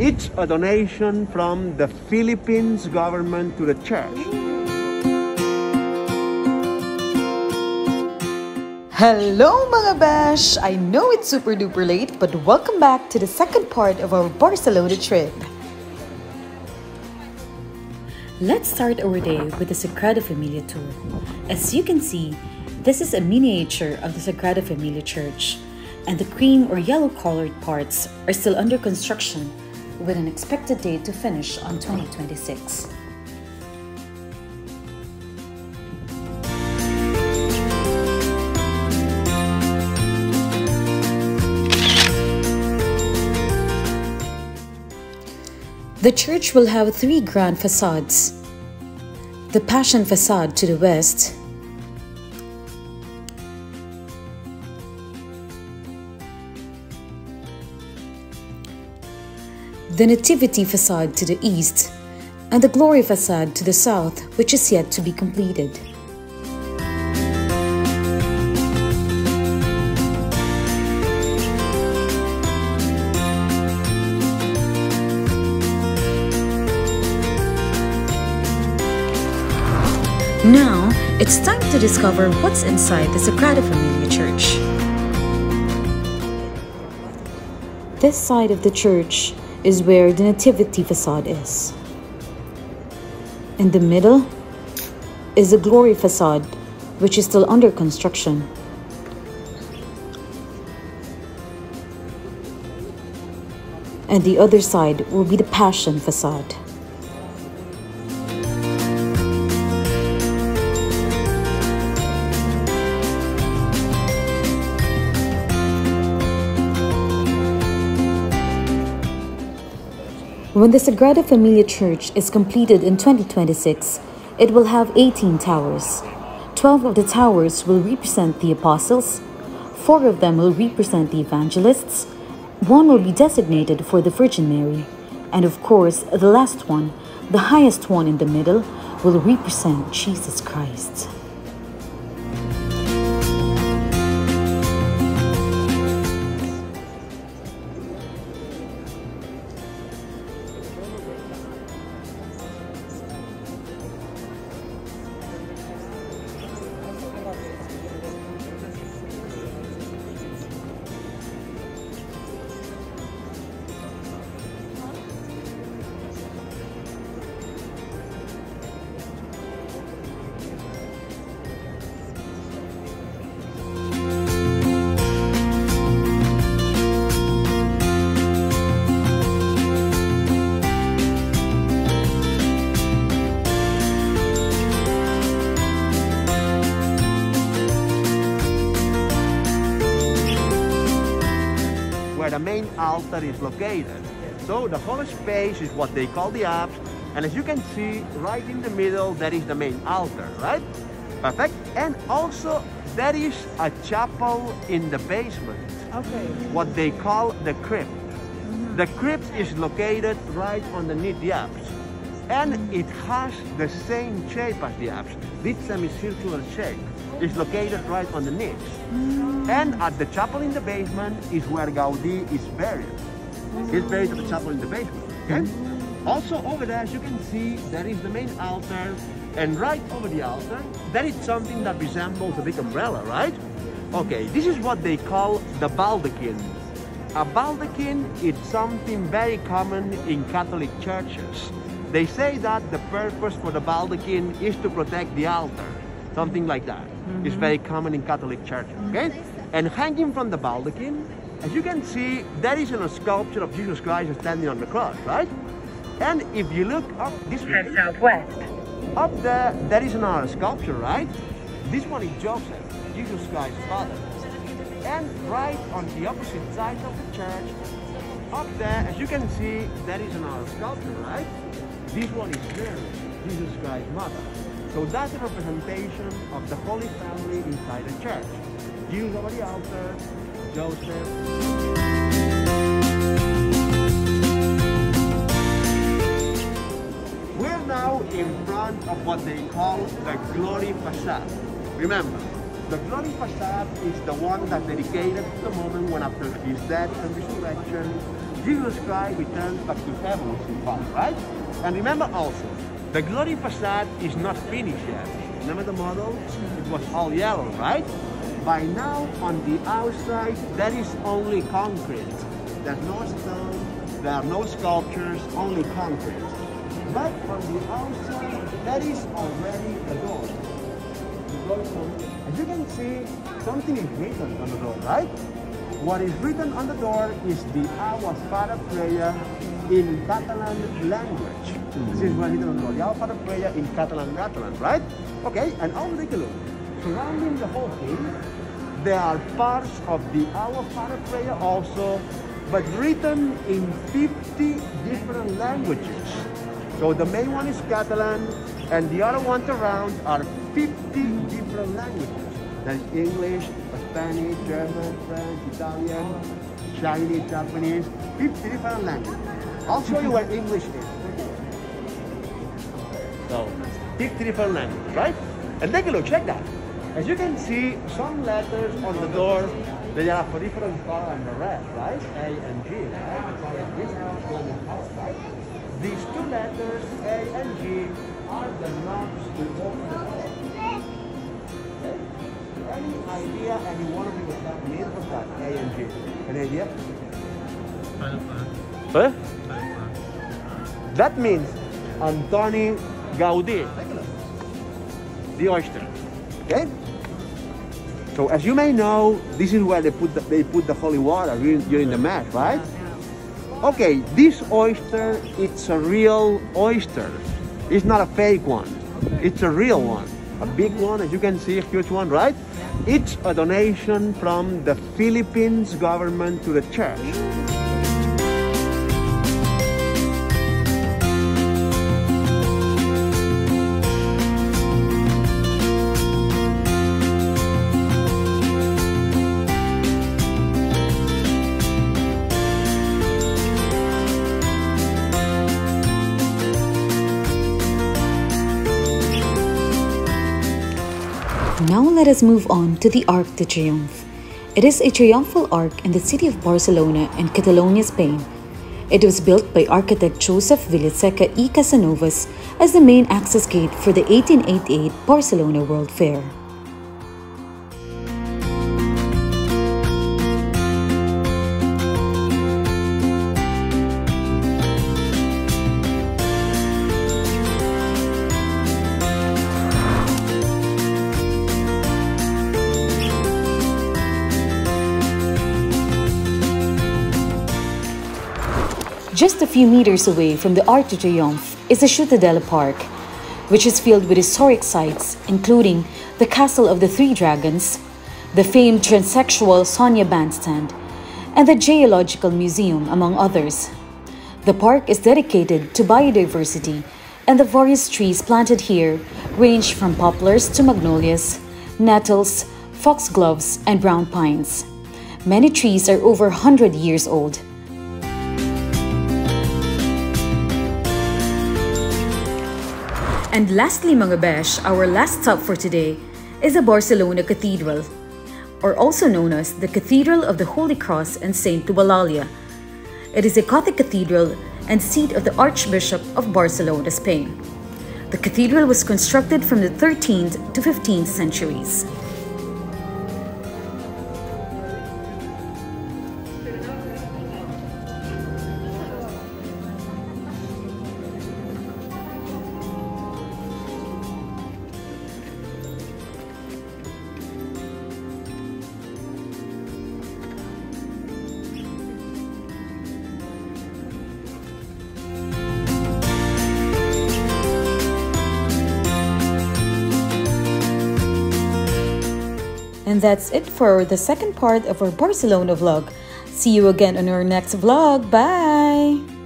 It's a donation from the Philippines government to the church. Hello mga bash! I know it's super duper late, but welcome back to the second part of our Barcelona trip. Let's start our day with the Sagrada Familia tour. As you can see, this is a miniature of the Sagrada Familia Church, and the cream or yellow colored parts are still under construction with an expected date to finish on 2026. The church will have three grand facades. The Passion facade to the west, the Nativity facade to the east, and the Glory facade to the south, which is yet to be completed. Now, it's time to discover what's inside the Sagrada Familia Church. This side of the church is where the Nativity facade is. In the middle is the Glory facade, which is still under construction. And the other side will be the Passion facade. When the Sagrada Familia Church is completed in 2026, it will have 18 towers. 12 of the towers will represent the apostles, 4 of them will represent the evangelists, 1 will be designated for the Virgin Mary, and of course, the last one, the highest one in the middle, will represent Jesus Christ. Where the main altar is located. So the whole space is what they call the apse, and as you can see, right in the middle, there is the main altar, right? Perfect. And also, there is a chapel in the basement, Okay. what they call the crypt. Mm-hmm. The crypt is located right underneath the apse, and it has the same shape as the apse. This semicircular shape is located right underneath. And at the chapel in the basement is where Gaudi is buried. He's buried at the chapel in the basement. Okay? Mm-hmm. Also over there, as you can see, there is the main altar, and right over the altar, there is something that resembles a big umbrella, right? Okay, this is what they call the baldachin. A baldachin is something very common in Catholic churches. They say that the purpose for the baldachin is to protect the altar, something like that. It's very common in Catholic churches, okay? And hanging from the baldachin, as you can see, there is a sculpture of Jesus Christ standing on the cross, right? And if you look up this way, southwest. up there, there is another sculpture, right? This one is Joseph, Jesus Christ's father. And right on the opposite side of the church, up there, as you can see, there is another sculpture, right? This one is Mary, Jesus Christ's mother. So that's a representation of the Holy Family inside the church. Jesus over the altar, Joseph, We're now in front of what they call the glory facade. Remember, the glory facade is the one that's dedicated to the moment when after his death and resurrection, Jesus Christ returns back to heaven with his Father, right? And remember also, the glory facade is not finished yet. Remember the model? It was all yellow, right? By now, on the outside, there is only concrete. There's no stone, there are no sculptures, only concrete. But on the outside, there is already a door. As you can see, something is written on the door, right? What is written on the door is the Our Father prayer in Catalan language. This is. The Our Father prayer in Catalan, Catalan, right? Okay, and I'll take a look. Surrounding the whole thing, there are parts of the Our Father prayer also, but written in 50 different languages. So the main one is Catalan, and the other ones around are 50 different languages. There's English, Spanish, German, French, Italian, Chinese, Japanese, 50 different languages. I'll show you where English is. So, 50 different languages, right? And take a look, check that. As you can see, some letters on the door, they are for different color and the rest, right? A and G, right? This is right? These two letters, A and G, are the knobs to open the door. Okay? Any idea, any one of you would have that, A and G? Any idea? Huh? That means Antoni Gaudí. The oyster. Okay? So as you may know, this is where they put the, they put the holy water during the mass, right? Okay, this oyster, it's a real oyster. It's not a fake one. It's a real one. A big one, as you can see, a huge one, right? It's a donation from the Philippines government to the church. Now let us move on to the Arc de Triomf. It is a triumphal arch in the city of Barcelona in Catalonia, Spain. It was built by architect Joseph Villaseca y Casanovas as the main access gate for the 1888 Barcelona World Fair. Just a few meters away from the Arc de Triomf is the Ciutadella Park, which is filled with historic sites, including the Castle of the Three Dragons, the famed transsexual Sonia Bandstand, and the Geological Museum, among others. The park is dedicated to biodiversity, and the various trees planted here range from poplars to magnolias, nettles, foxgloves, and brown pines. Many trees are over 100 years old. And lastly mga besh, our last stop for today is the Barcelona Cathedral, or also known as the Cathedral of the Holy Cross and Saint Eulalia. It is a Gothic cathedral and seat of the Archbishop of Barcelona, Spain. The cathedral was constructed from the 13th to 15th centuries. And that's it for the second part of our Barcelona vlog. See you again on our next vlog. Bye!